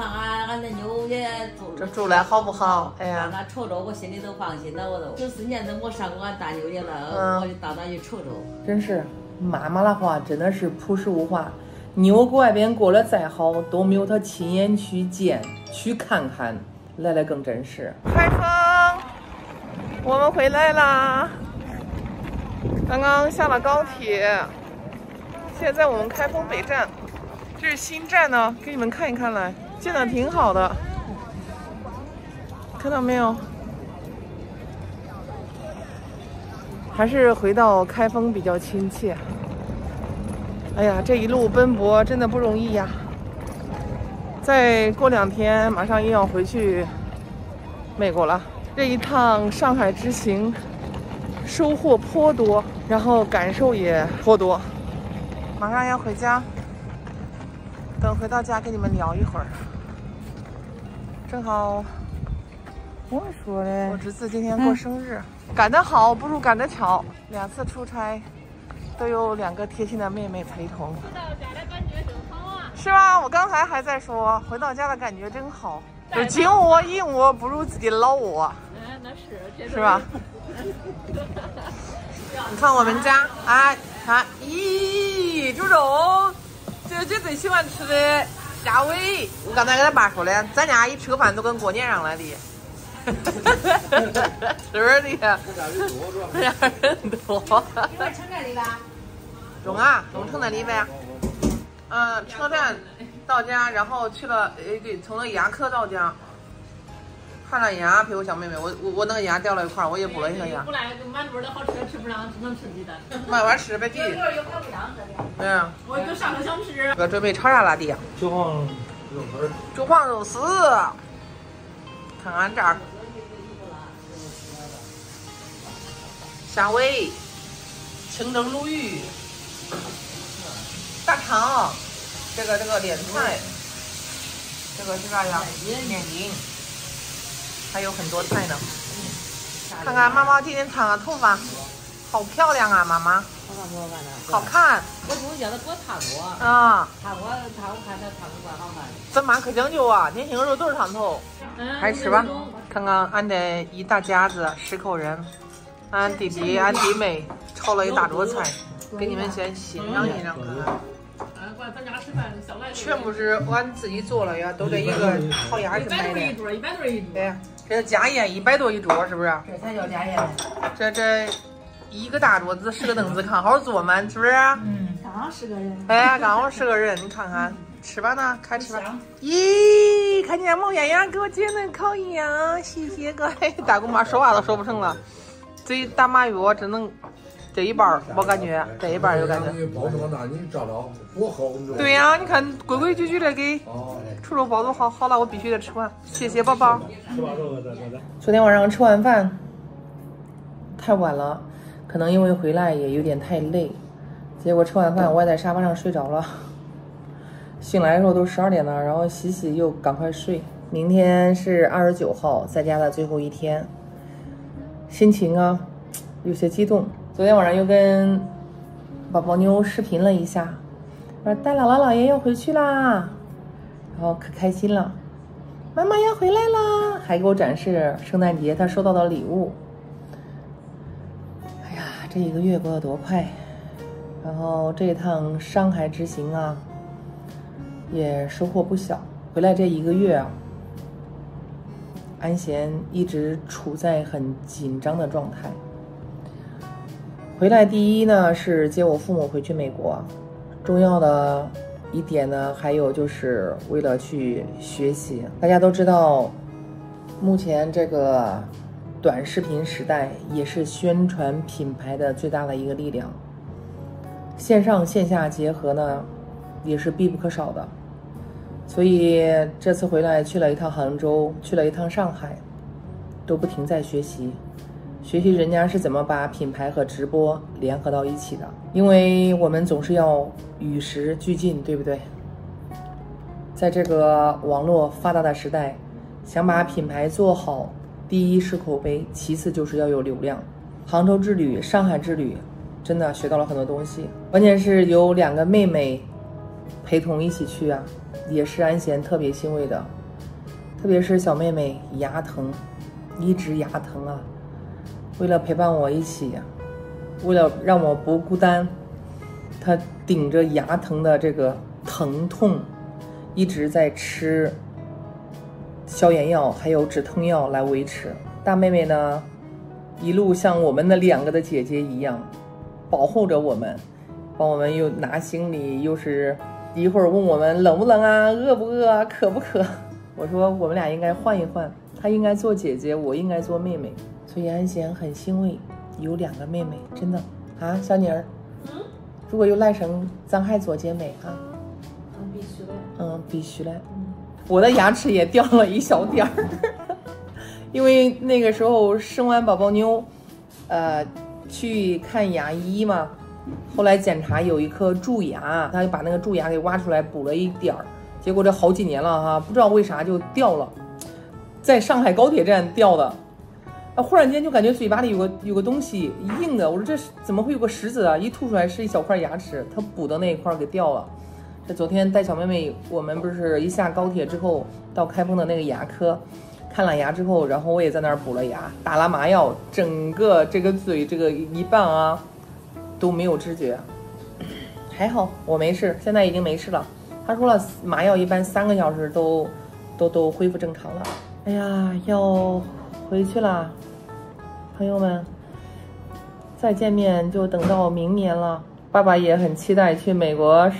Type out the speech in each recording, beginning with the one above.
看俺俺那妞也住这住来好不好？哎呀，俺瞅瞅，我心里都放心了。我都九四年都没上过俺大妞家了，嗯我就到那去瞅瞅。真是妈妈的话真的是朴实无华。妞搁外边过得再好，都没有她亲眼去见、去看看来的更真实。开封，我们回来啦！刚刚下了高铁，现在我们开封北站，这是新站呢，给你们看一看来，建的挺好的，看到没有？还是回到开封比较亲切。哎呀，这一路奔波真的不容易呀！再过两天，马上又要回去美国了。这一趟上海之行，收获颇多，然后感受也颇多。马上要回家，等回到家跟你们聊一会儿。正好，我说嘞我，侄子今天过生日，赶得好不如赶得巧，两次出差都有两个贴心的妹妹陪同。回到家的感觉真好啊！是吧？我刚才还在说，回到家的感觉真好，就金窝银窝不如自己的老窝，哎，那是，这是吧？你看我们家，哎，看，咦，猪肉，这是姐最喜欢吃的虾尾。我刚才跟他爸说了，咱家一吃个饭都跟过年上了的，是不是的？人多。你们城站里吧？中啊，中城那里呗。嗯，车站到家，然后去了，哎，对，从那个牙科到家，看了牙，陪我小妹妹，我我我那个牙掉了一块，我也补了一个牙不，赖，满桌的好吃的吃不上，只能吃鸡蛋。慢慢吃呗，弟。有还不让这的。嗯，我就上个想吃。这个准备炒啥了，弟？韭黄肉丝韭，黄肉丝，看看这儿，虾尾，清蒸鲈鱼，大肠，这个这个莲菜，这个是啥呀？面筋，还有很多菜呢。看看妈妈今天烫的头发，好漂亮啊，妈妈，好看我就叫他给我烫过，啊！烫过烫我看她烫的怪好看。咱妈可讲究啊，年轻的时候都是烫头。嗯开始吧，看看俺的一大家子十口人，俺弟弟、俺弟妹炒了一大桌菜，给你们先欣赏欣赏看看。啊，管咱家吃饭，小全部是俺自己做了呀，都这一个烤鸭一是买的。百多一桌，一百多一桌。对，这是家宴一百多一桌，是不是？这才叫家宴。这这一个大桌子，十个凳子，看好坐满，是不是？嗯，刚好十个人。哎，刚好十个人，你看看，吃吧呢，开吃吧。咦，看见毛丫丫给我煎的烤鸭，谢谢各位。大姑妈说话都说不成了，嘴打麻药只能这一半儿，我感觉这一半儿有感觉。包这么大，你照着对呀、你看规规矩矩的给哦，出肉包都好，好了，我必须得吃完。谢谢宝宝。昨天晚上吃完饭太晚了，可能因为回来也有点太累，结果吃完饭我也在沙发上睡着了。醒来的时候都十二点了，然后洗洗又赶快睡。明天是二十九号，在家的最后一天，心情啊有些激动。昨天晚上又跟宝宝妞视频了一下，我说带姥姥姥爷要回去啦，然后可开心了。妈妈要回来啦，还给我展示圣诞节她收到的礼物。哎呀，这一个月过得多快！然后这一趟上海之行啊，也收获不小。回来这一个月啊，安贤一直处在很紧张的状态。回来第一呢是接我父母回去美国，重要的一点呢，还有就是为了去学习。大家都知道，目前这个短视频时代也是宣传品牌的最大的一个力量。线上线下结合呢，也是必不可少的。所以这次回来去了一趟杭州，去了一趟上海，都不停在学习。学习人家是怎么把品牌和直播联合到一起的，因为我们总是要与时俱进，对不对？在这个网络发达的时代，想把品牌做好，第一是口碑，其次就是要有流量。杭州之旅、上海之旅，真的学到了很多东西。关键是有两个妹妹陪同一起去啊，也是安贤特别欣慰的。特别是小妹妹牙疼，一直牙疼啊，为了陪伴我一起，为了让我不孤单，她顶着牙疼的这个疼痛，一直在吃消炎药还有止痛药来维持。大妹妹呢，一路像我们的两个的姐姐一样，保护着我们，帮我们又拿行李，又是一会儿问我们冷不冷啊，饿不饿啊，渴不渴。我说我们俩应该换一换，她应该做姐姐，我应该做妹妹。所以安贤很欣慰，有两个妹妹，真的啊，小妮儿。嗯，如果有赖生，咱还做姐妹啊？嗯，必须的。嗯，必须的。嗯，我的牙齿也掉了一小点儿，因为那个时候生完宝宝妞，呃，去看牙医嘛，后来检查有一颗蛀牙，他就把那个蛀牙给挖出来补了一点儿，结果这好几年了哈，不知道为啥就掉了，在上海高铁站掉的。忽然间就感觉嘴巴里有个有个东西硬的，我说这是怎么会有个石子啊？一吐出来是一小块牙齿，它补的那一块给掉了。这昨天带小妹妹，我们不是一下高铁之后到开封的那个牙科看了牙之后，然后我也在那儿补了牙，打了麻药，整个这个嘴这个一半啊都没有知觉，还好我没事，现在已经没事了。他说了，麻药一般三个小时都都都恢复正常了。哎呀，要回去了，朋友们，再见面就等到明年了。爸爸也很期待去美国，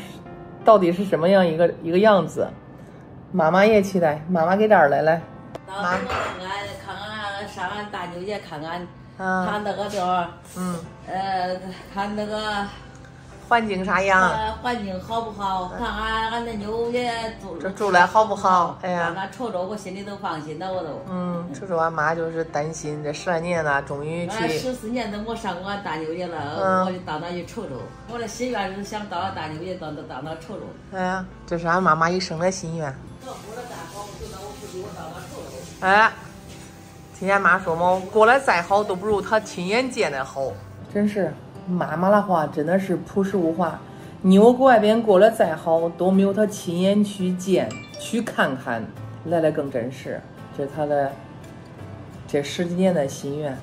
到底是什么样一个一个样子。妈妈也期待，妈妈给点儿来来？到那个看看看看上俺大舅家看看，啊，看那个地儿，嗯，呃，看那个环境啥样？呃环境好不好？看俺俺那妞也住这住来好不好？哎呀让，他瞅瞅，我心里都放心了，我都。嗯，瞅瞅俺妈就是担心，这十来年了，终于去，俺十四年都没上过俺大牛家嗯了，我就到那去瞅瞅。我的心愿是想到俺大牛家到到到那瞅瞅。哎呀，这是俺妈妈一生的心愿。这过得再好，就到我估计我到那瞅瞅。哎，听见妈说吗？过得再好都不如她亲眼见的好。真是，妈妈的话真的是朴实无华。妞搁外边过得再好，都没有她亲眼去见、去看看来的更真实。这是她的这十几年的心愿。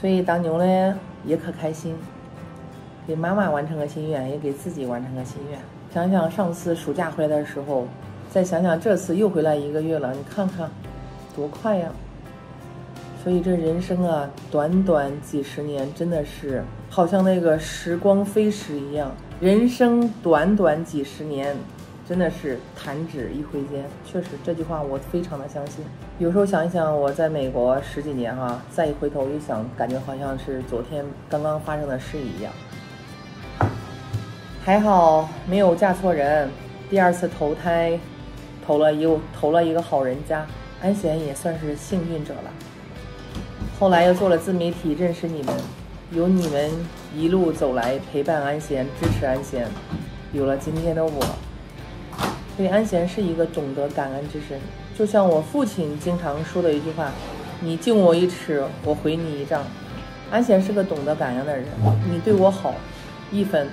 所以当妞呢也可开心，给妈妈完成个心愿，也给自己完成个心愿。想想上次暑假回来的时候，再想想这次又回来一个月了，你看看，多快呀！所以这人生啊，短短几十年，真的是好像那个时光飞逝一样。人生短短几十年，真的是弹指一挥间。确实，这句话我非常的相信。有时候想一想，我在美国十几年哈、再一回头一想，感觉好像是昨天刚刚发生的事一样。还好没有嫁错人，第二次投胎，投了又投了一个好人家，安贤也算是幸运者了。后来又做了自媒体，认识你们，有你们一路走来陪伴安贤，支持安贤，有了今天的我。所以安贤是一个懂得感恩之身，就像我父亲经常说的一句话：“你敬我一尺，我回你一丈。”安贤是个懂得感恩的人，你对我好，一分，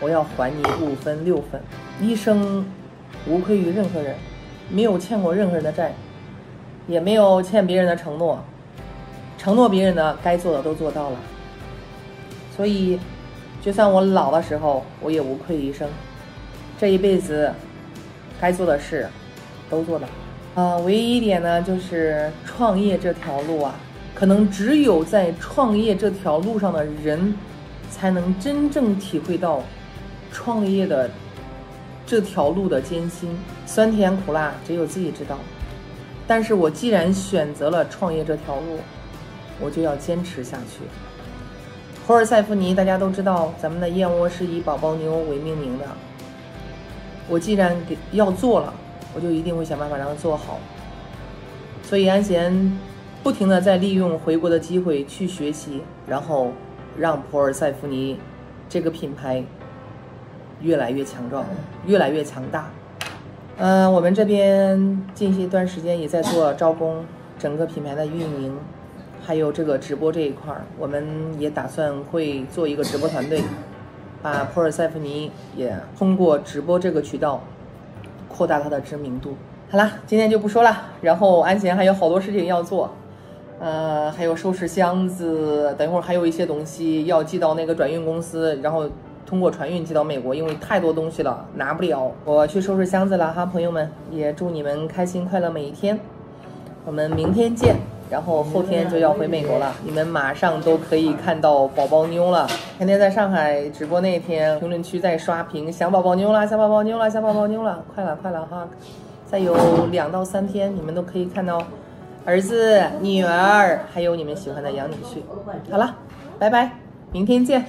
我要还你五分六分，一生无愧于任何人，没有欠过任何人的债，也没有欠别人的承诺，承诺别人的该做的都做到了。所以，就算我老的时候，我也无愧于生。这一辈子该做的事都做到。啊、唯一一点呢，就是创业这条路啊，可能只有在创业这条路上的人，才能真正体会到创业的这条路的艰辛，酸甜苦辣，只有自己知道。但是我既然选择了创业这条路，我就要坚持下去。普尔塞夫尼大家都知道，咱们的燕窝是以宝宝牛为命名的。我既然给要做了，我就一定会想办法让它做好。所以安贤不停的在利用回国的机会去学习，然后让普尔塞夫尼这个品牌越来越强壮，越来越强大。嗯、我们这边近期一段时间也在做招工，整个品牌的运营，还有这个直播这一块儿，我们也打算会做一个直播团队。把普尔塞夫尼也通过直播这个渠道扩大它的知名度。好啦，今天就不说了。然后安贤还有好多事情要做，呃，还有收拾箱子，等一会儿还有一些东西要寄到那个转运公司，然后通过船运寄到美国，因为太多东西了，拿不了。我去收拾箱子了哈，朋友们，也祝你们开心快乐每一天。我们明天见。然后后天就要回美国了，你们马上都可以看到宝宝妞了。天天在上海直播那天，评论区在刷屏，想宝宝妞了，想宝宝妞了，想宝宝妞了，快了快了哈！再有两到三天，你们都可以看到儿子、女儿，还有你们喜欢的养女婿。好了，拜拜，明天见。